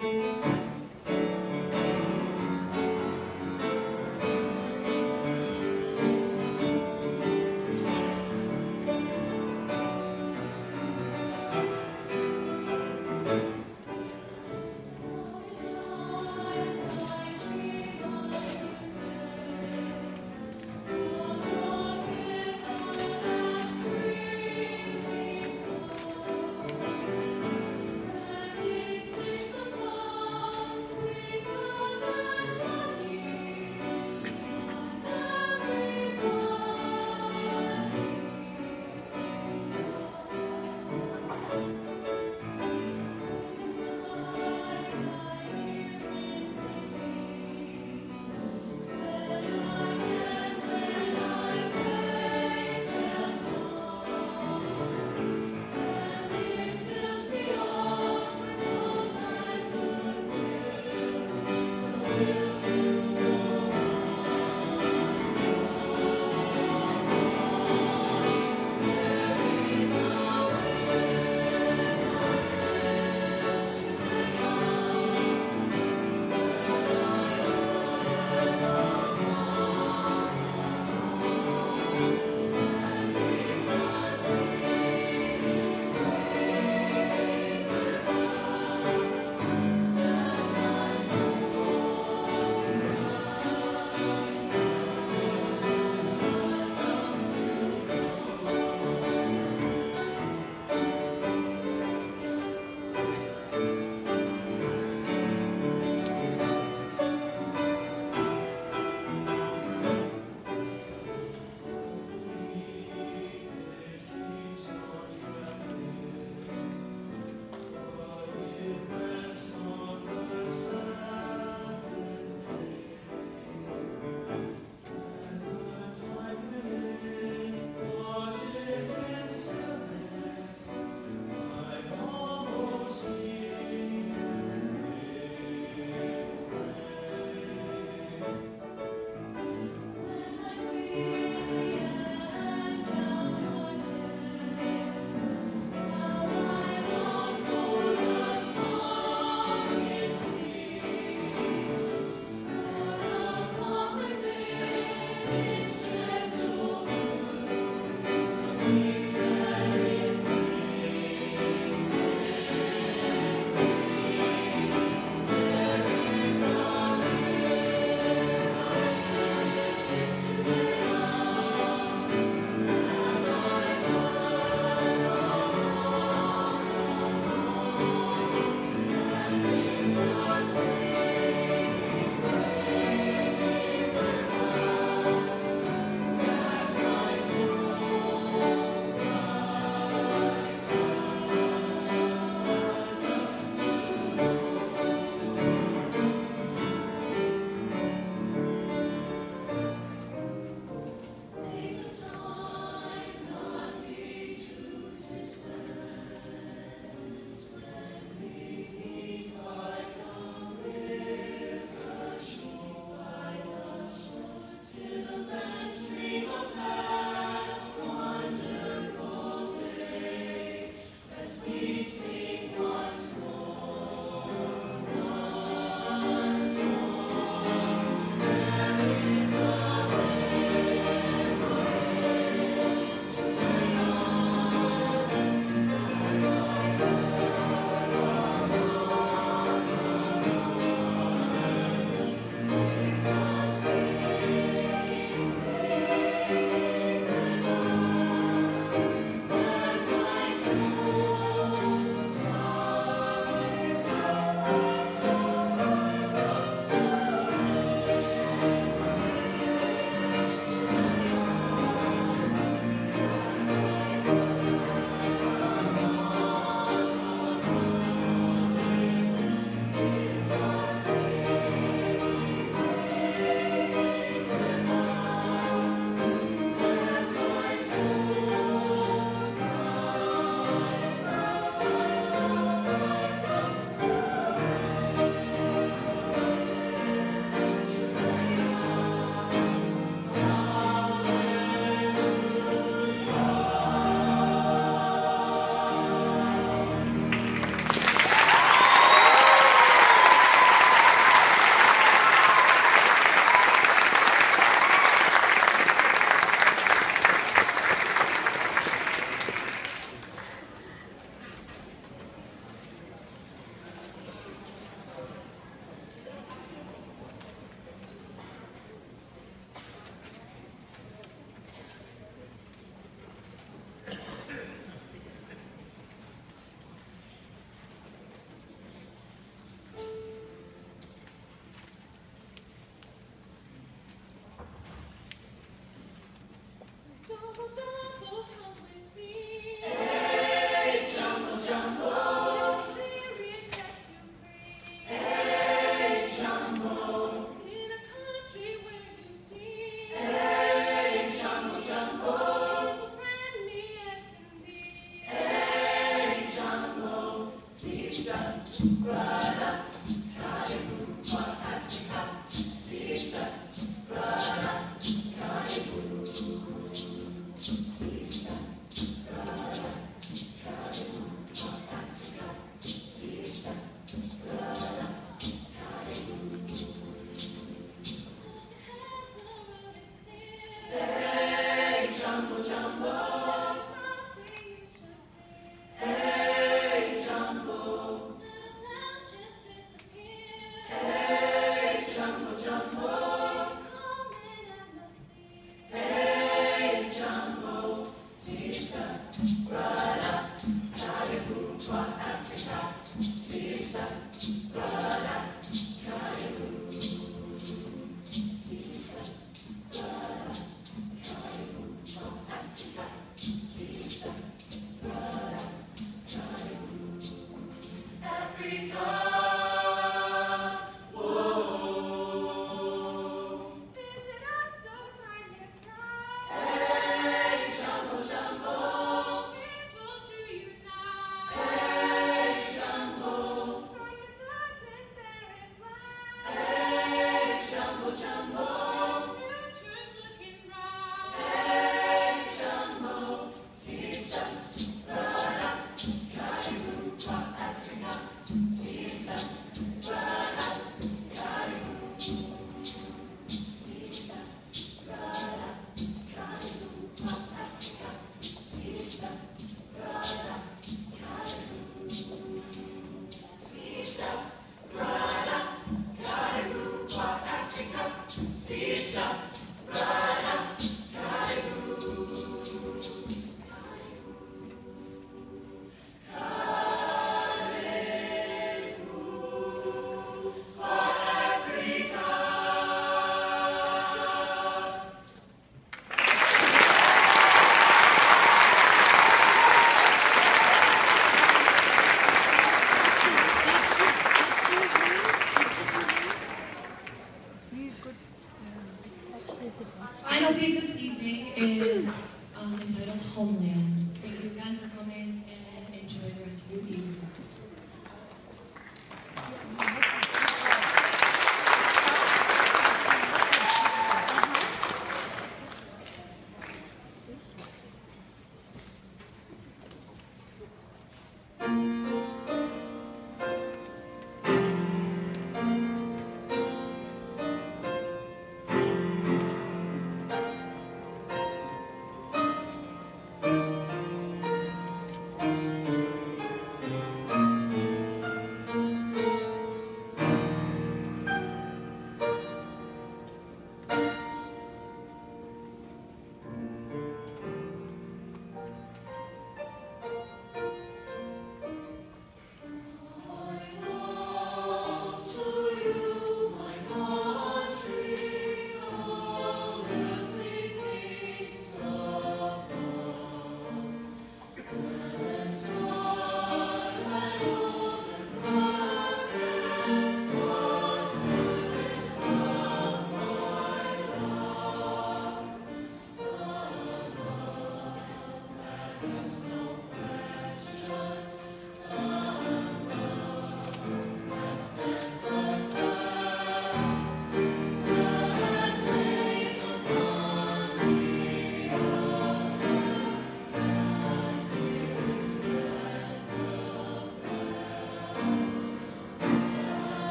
And it Jumbo, jumbo,